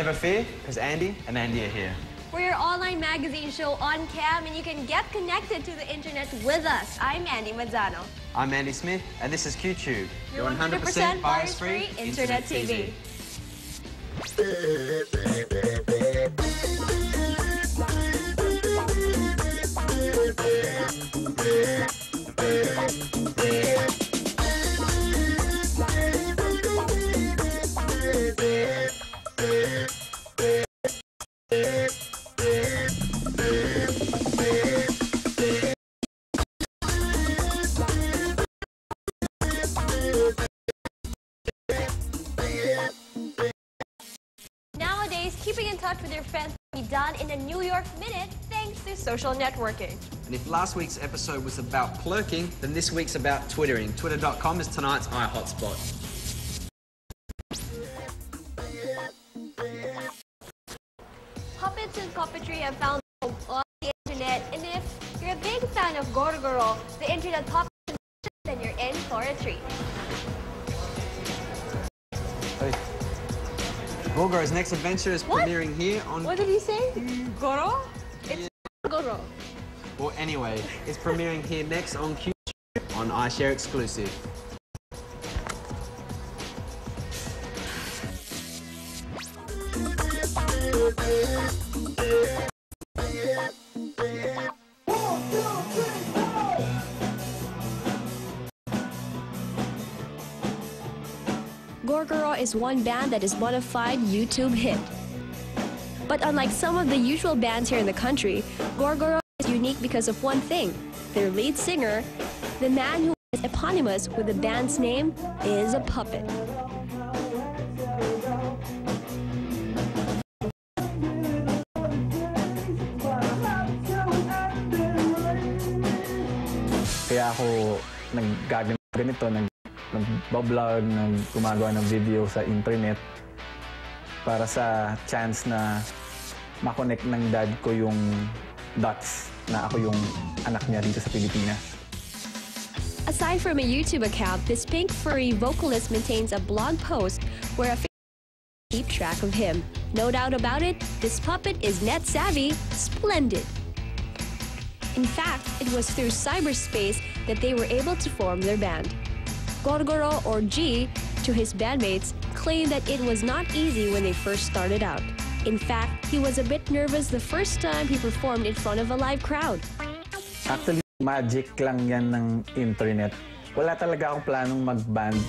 Never fear, because Andy and Andy are here. We're your online magazine show on cam, and you can get connected to the internet with us. I'm Andy Mazzano. I'm Andy Smith, and this is QTube, Your 100% virus-free internet TV. Nowadays, in touch with your friends can be done in a New York minute thanks to social networking. And if last week's episode was about plurking, then this week's about twittering. Twitter.com is tonight's iHotspot. Puppets and puppetry have found on the internet, and if you're a big fan of Gorgoro, the internet puppet, then you're in for a treat. Gorgoro's next adventure is What? premiering here on... What did you say? Goro? It's Goro. Well, anyway, it's premiering here next on Q on iShare exclusive. Gorgoro is one band that is bona fide YouTube hit. But unlike some of the usual bands here in the country, Gorgoro is unique because of one thing. Their lead singer, the man who is eponymous with the band's name, is a puppet. Kaya ako naggaganito, ganito, nag, nag-vlog, nag gumagawa ng video sa internet para sa chance na makonect ng dad ko yung dots na ako yung anak niya dito sa Pilipinas. Aside from a YouTube account, this pink furry vocalist maintains a blog post where a keep track of him. No doubt about it, this puppet is net savvy, splendid. In fact, it was through cyberspace that they were able to form their band. Gorgoro, or G, to his bandmates, claimed that it was not easy when they first started out. In fact, he was a bit nervous the first time he performed in front of a live crowd. Actually, magic lang yan ng internet. Wala talaga akong planong mag-band.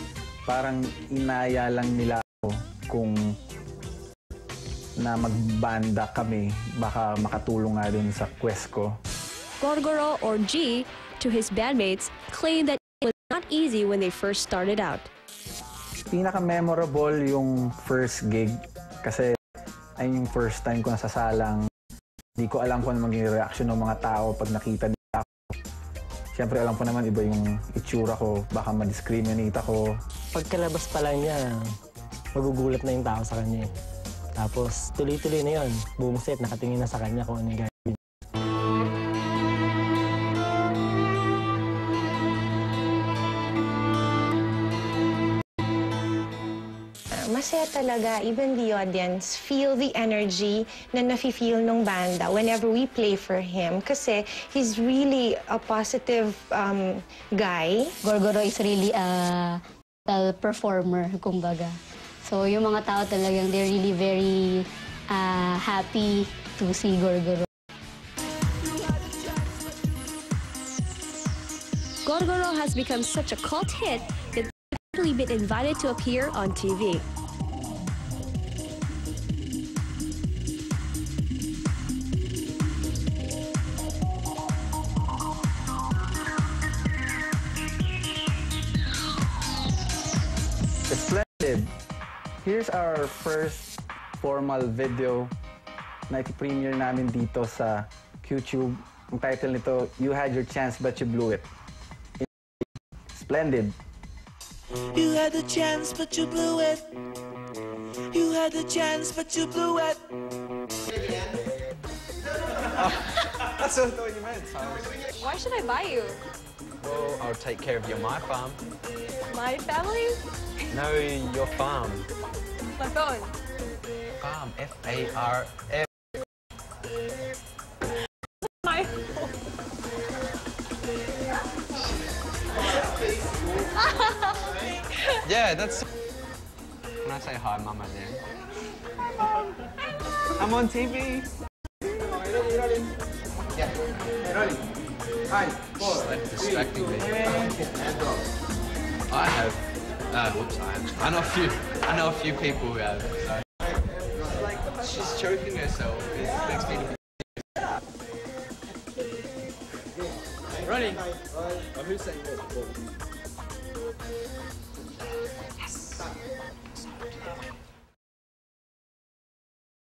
Parang inaya lang nila ako kung na magbanda kami, baka makatulong nga dun sa quest ko. Gorgoro, or G, to his bandmates, claimed that not easy when they first started out. Pinaka-memorable yung first gig kasi ay yung first time ko nasasalang. Hindi ko alam kung ano magiging reaction ng mga tao pag nakita nila ako. Siyempre alam ko naman iba yung itsura ko, baka ma-discriminate ako. Pagkalabas pa lang niya, magugulat na yung tao sa kanya. eh. Tapos tuloy-tuloy na yun. Buong set, nakatingin na sa kanya kung ano yung gagawin. Masaya talaga, even the audience, feel the energy na nafe-feel nung banda whenever we play for him. Kasi he's really a positive um, guy. Gorgoro is really a total performer, kumbaga. So, yung mga tao talagang they're really very uh, happy to see Gorgoro. Gorgoro has become such a cult hit that they've been invited to appear on TV. Here's our first formal video na i-premiere namin dito sa YouTube. Ang title nito, You Had Your Chance But You Blew It. Splendid! You had the chance, but you blew it. You had the chance, but you blew it. That's what I thought you meant. Why should I buy you? Well, I'll take care of your my farm. My family? No, your farm. My phone. Farm. F A R M. yeah, that's. When I say hi, mum, and dad. I'm on TV. She's like distracting me. I. Whoops, I. I know a few. I know a few people who have. She's choking herself. It makes me. Running. who's saying what?